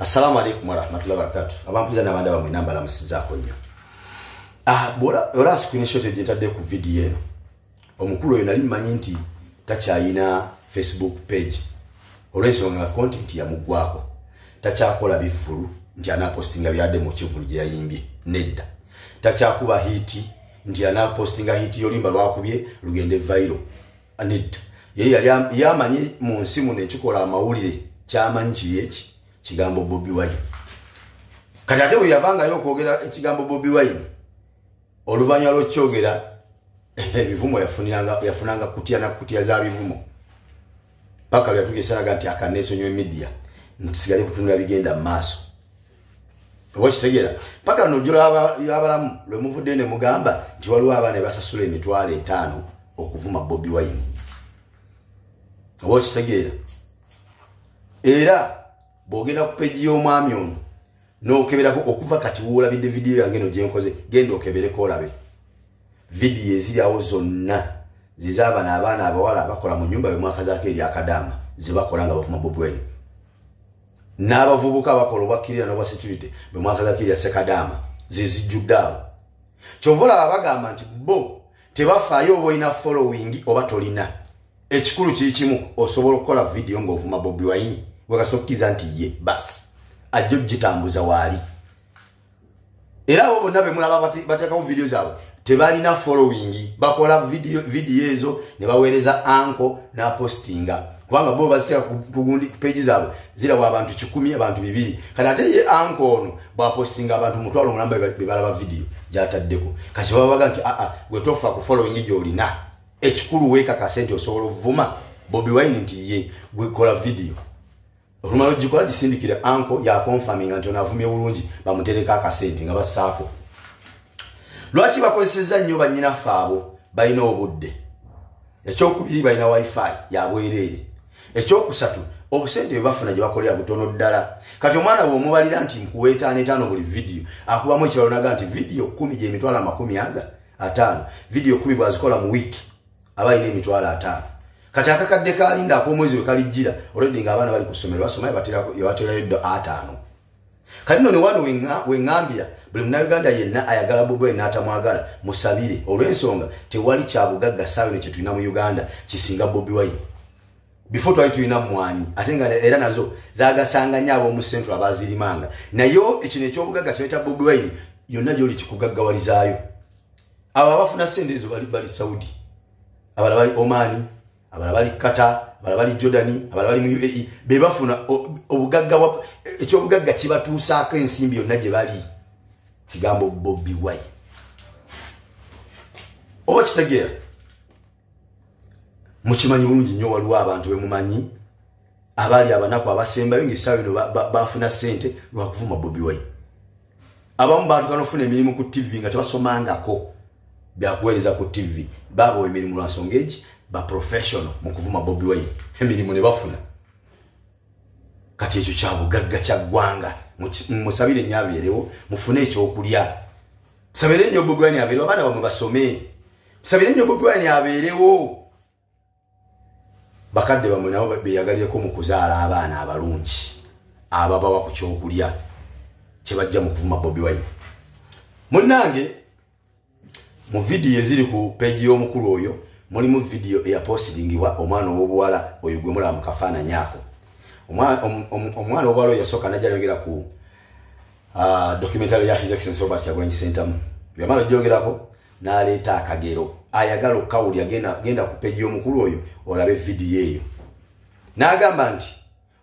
assalamu alaikum warahmatullahi wabarakatu abampuliza nabandi abamwe nambalamusizaako nnyo ola screenshot gyentadde ku vidiyo eno. Omukulu oyo nali mmanyi nti takyayina facebook page. Olwensonga nga content yamuggwako takyakola bifulu nti anapostinga byadde mu kivulu gye yayimbye nedda. Takyakuba hiiti nti anapostinga hiiti yolimba lwakubye lugende vairo nedda. Ye yali yamanyi mu nsi muno ekikola amawulire kyamanyi kiri eki kigambo bobi wine. Kati ate bwe yavangayo okwogera ekigambo bobi wine oluvanyuma lwokyogera ebivumo yafunanga kutya nakutya za bivumo. Paka lweyatugesanaga nti akanesonyo emidia ntisigale kutunula bigenda mu maaso. Oba kitegeera paka nojula abalamu lwemuvudde ne mugamba nti waliwo abaana basasula emitwalo etaano okuvuma bobi wine. Oba okitegeera era bwogenda ku peji y'omwami ono nokeberako okuva kati woolabidde vidiyo yange no gyenkoze genda okebereko olabe. Vidiyo eziryawo zonna zezaabana abaana abawala abakola mu nyumba bemwakazaako eri akadaama zebakola nga bavuma bobweni n'abavubuka abakola obwakkirira n'obwa security bemwakazaako erya sekadaama zezijjudde awo. Kyova olaba bagamba nti bo tebafaayo oba olina following oba tolina. Ekikulu kiri kimu osobola okukola vidiyo ng'ovuma bobi wine wekasokkiriza nti ye basi ajja ogitambuza waali era abo bonna bemulaba bateekawo vidiyo zaabwe tebalina following bakola vidiyo ezo ne baweereza anko n'apostinga. Kubanga bo baziteeka ku peegi zaabwe zirabwa abantu kikumi abantu bibiri. Kati ate ye anko ono bwapostinga abantu mutwalo omulamba bebalaba vidiyo gyataddeko. Kati babaga nti aa gwe tofa ku following gyolina ekikulu weekakase nti osobola ovuma bobi wine nti ye gwekola vidiyo olumala ogikola gisindikire anko yakonfaminga nti onavumye bulungi bamutereko akasente nga bassaako. Lwaki bakozeseza nnyo banyinaffe abo balina obudde. Ekyokubiri balina wifi yabwereere ekyokusatu obusente bwe bafuna gye bakolera butono ddala. Kati omwana bwe omubalira nti nkuwa etaano etaano buli vidiyo akubamu ekibalonaga nti vidiyo kumi gyemitwalo amakumi aga ataano vidiyo kumi bwazikola mu wiiki aba alina emitwalo ataano kati akakadde kalinda akomwezi we kalijjira olwedde nga abaana bali ku ssomero basoma yabaterayo ddo ataano. Kati nno ne wano weŋŋambira buli munauganda yenna ayagala bobi n'atamwagala musabire. Olw'ensonga tewali kyabugagga saawe no kyetulina mu uganda kisinga bobi wine. Before twali tulina mwanyi ate nga era nazo zagasanga nyo ab'omu central abazirimanga. Naye ekino ekyobugagga kyebeta bobi wine yonna gyoli kikugaggawalizaayo. Abo abafuna sente ezo bali bali saudi abala bali omani abala bali kata abala bali jordani abala bali mu uae bebafuna obugagga ekyobugagga kibatuusaako ensimbi yonna gye bali. Kigambo bobi wine. Oba kitegeera mukimanyi bulungi nnyo waliwo abantu bemumanyi abaali abanaku abasembayo ngaesaawa ino bafuna sente lwakuvuma bobi wine. Abamu batuka nofuna emirimu ku tv nga tebasomangako byakuweereza ku tv baabawa emirimu lwansonga egi baprofessional mu kuvuma bobi wine. Emirimu ne bafuna. Kati ekyo kyabugagga kya ggwanga. Musabire nnyo abeerewo mufune ekyokulya. Tusabire nnyo bobi wine abeerewo abaana bamwe basome. Tusabire nnyo bobi wine abeerewo. Bakadde bamwe nabo beyagalireko mu kuzaala abaana abalungi ababawa ku kyokulya kyebajja mu kuvuma bobi wine. Munnange mu vidiyo eziri ku peegi y'omukulu oyo mulimu vidiyo eyapostingibwa omwana ow'obuwala oyo gwe mulaba mu kafaananyi ako. Omwana ow'obuwala oyo yasooka najja yogera ku documentary ya his excellence robert kyagulanyi sentamu yamala ogyogerako n'aleeta akagero. Ayagala okukawulya genda ku peegi y'omukulu oyo olabe vidiyo eyo. N'agamba nti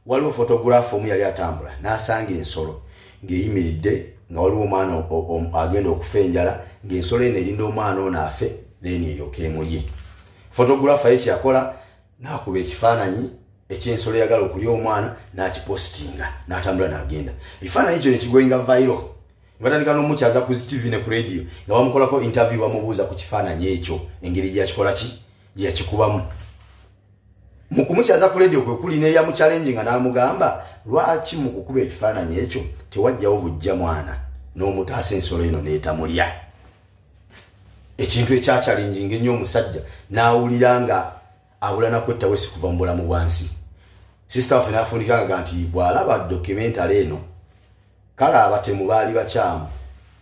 waliwo photograph omu yali atambula n'asanga ensolo ng'eyimiridde nga waliwo omwana agenda okufa enjala ng'ensolo eno erinda omwana ono afe then eryoka emulye photographer ye kyakola n'akuba ekifaananyi ekyensolo eyagala okulya omwana n'akipostinga n'atambula n'agenda. Ekifaananyi ekyo nekigwenga vairo batandika n'omukyaza ku tv ne ku radio nga bamukolako interview bamubuuza ku kifaananyi ekyo engeri gyeyakikola ki gyeyakikubamu mu kumukyaza ku radio kwe kuli neyamuchallenge nga n'amugamba lwaki mu kukuba ekifaananyi ekyo tewajjawo bujja mwana n'omutaasa ensolo eno neetamulya ekintu ekyakyalinginga ennyo omusajja n'awulira nga abulanaku ettawesi kuva mu bulamu bwansi. Sisita waffe nafundikaga nti bw'alaba dokumentale eno kale abatemu baali bakyamu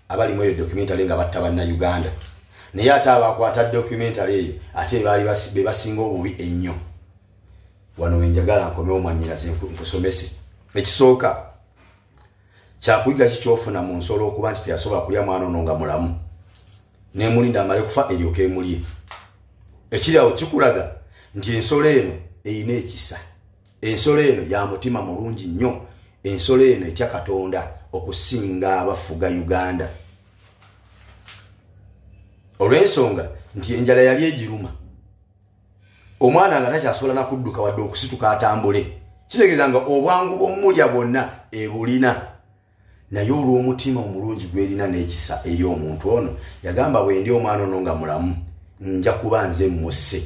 abalimu eyo dokumentale nga batta bannayuganda. Naye ate abakwata dokumentale eyo ate baali be basinga obubi ennyo. Wano wenjagala nkomewo mwanyinaze nkusomese. Ekisooka kyakuyiga kikyofuna mu nsolo okuba nti teyasobola kulya mwana ono nga mulamu nemulinda amale kufa eryoka emulye ekiri awo kikulaga nti ensolo eno eyina ekisa. Ensolo eno ya mutima mulungi nnyo. Ensolo eno etya katonda okusinga abafuga uganda. Olw'ensonga nti enjala yali egiruma omwana nga takyasobola nakudduka wadde okusituka atambule kitegeeza nga obwangu bwomulya bwonna ebulina naye olw'omutima omulungi gwerina n'ekisa eri omuntu ono yagamba bwe ndi omwana ono nga mulamu nja kuba nze musse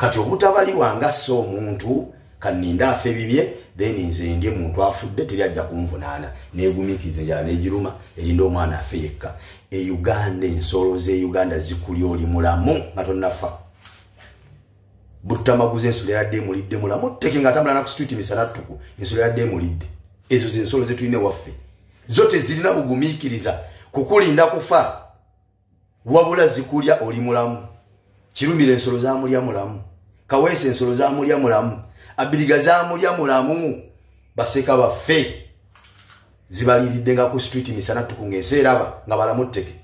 kati obutabaliwanga ssa omuntu kaninda afa ebibye then nze ndi muntu afudde teri ajja kunvunaana negumikiriza enjala negiruma erinda omwana afe yekka. E uganda ensolo ze uganda zikulya oli mulamu nga tonafa bututamaguza ensolo yadde emulidde mulamu teke nga atambula naku street misanatuku ensolo yadde emulidde. Ezo zensolo zetulina ewaffe zo tezirina bugumiikiriza kukulinda kufa wabula zikulya oli mulamu kirumira ensolo zamulya mulamu kaweesa ensolo zamulya mulamu abiriga zamulya mulamu baseka baffe zibaliridde nga ku street misana tukunga ensi eraba nga balamu tteke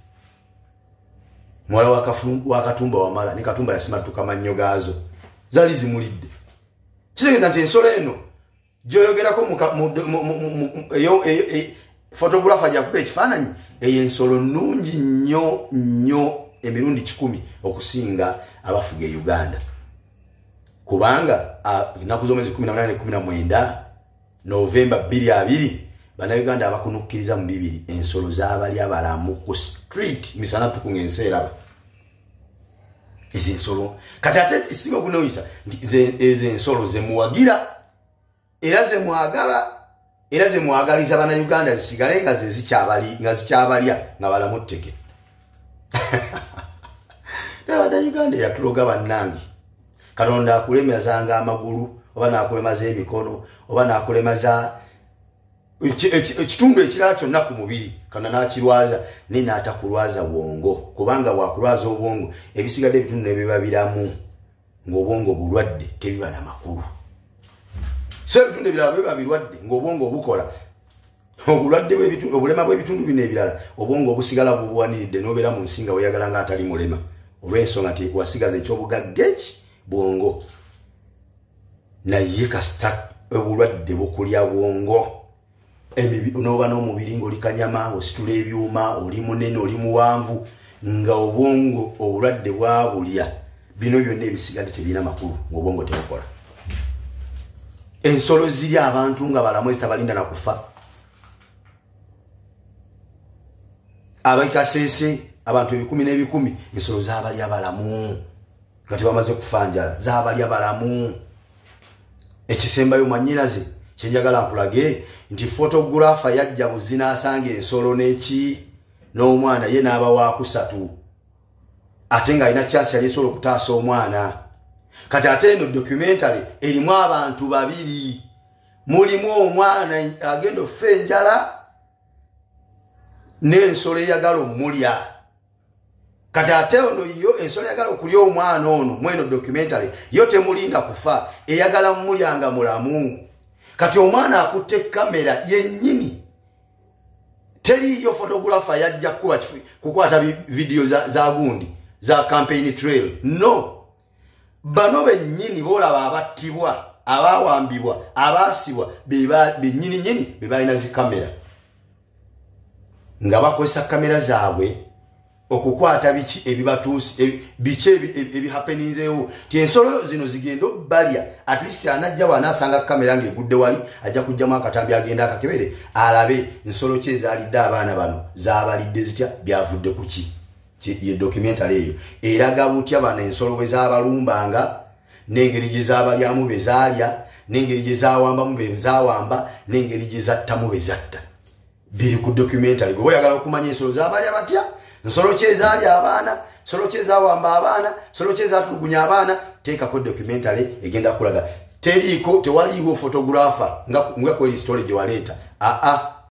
muwala wakatumba wamala ne katumba yasimatuka mannyo gaazo zaali zimulidde kitegeeza nti ensolo eno gyoyogerako fotografa jakuba ekifaananyi eyo ensolo nungi nnyo nnyo emirundi kikumi okusinga abafuga e uganda. Kubanga enaku z'omwezi 18 novemba 22 bannayuganda abakunukkiriza mu bibiri ensolo zabali abalamu ku street misana tukunga ensi eraba. Ezensolo kati ate ekisinga okunewisa nti ezo ensolo zemuwagira era zemwagala era zemwagaliza bannayuganda zisigale nga nga zikyabalya nga balamu tteke bannayuganda eyatuloga bannange. Katonda akulemazanga amagulu oba nakulemaza emikono oba nakulemaza ekitundu ekirala kyonna ku mubiri kana nakirwaza naye naatakulwaza bwongo kubanga bwakulwaza obwongo ebisigadde ebitundu nebiba biramu ngaobwongo bulwadde tebiba namakulu so ebitundu ebirala biba birwadde ngaobwongo obukola obulwadde obulema bwebitundu bino ebirala obwongo obusigala bubuwaniridde nobeera mu nsi nga weyagala nga atali mulema. Olwensonga nti wasigaza ekyobugagga eki? Bwongo. Naye kasita obulwadde bukulya bwongo. Noba n'omubiri ngaoli kanyama ositula ebyuma oli munene oli muwanvu nga obwongo obulwadde bwabulya. Bino byonna ebisigadde tebirina makulu ngaobwongo tebukola ensolo ziri abantu nga balamu ezitabalinda nakufa abaikaseese abantu ebikumi n'ebikumi ensolo zabali abalamu nga tebamaze kufa njala zabali abalamu ekisembayo mwanyinaze kyenjagala nkulage nti fotogulafa yajja buzina asanga ensolo neki n'omwana ye n'aba wakusatu ate ng'alina kyasi yali esobola okutaasa omwana kati ate eno dokumentary erimu abantu babiri. Mulimu omwana agenda okufa enjala n'ensolo eyagala omulya kati ate ono yo ensolo eyagala okulya omwana ono mweno dokumentary yo temulinda kufa eyagala mumulyanga mulamu. Kati omwana akutte kamera yennyini. Teriyo photographer yajja kuba kukwata vidiyo za, za gundi za campaign trail. No bano bennyini boolaba abattibwa abawambibwa abaasibwa bennyini nyini bebalina zikamera nga bakozesa kamera zaabwe okukwata biki ebibatuusi biki ebihapeninzeewo ti ensolo zino zigenda obalya at least anajja wanaasanga kamera ngaegudde wali ajja kugjamu akatambi agenda akakebere alabe ensolo ki ezaalidde abaana bano zabalidde zitya byavudde ku ki ye dokumentale eyo. Eraga butya bano ensolo bwe zabalumbanga n'engeri gye zabalyamu bezaalya n'engeri gye zawambamu bezawamba n'engeri gye zattamu bezatta biri ku dokumentale gwe oyagala okumanya ensolo zabalya batya? Nsolo ki ezaali abaana nsolo ki ezawamba abaana nsolo ki ezatulugunya abaana teekako dokumentale egenda kulaga. Teriiko tewaliiwo photographer nga kweri stole gye waleeta. Aa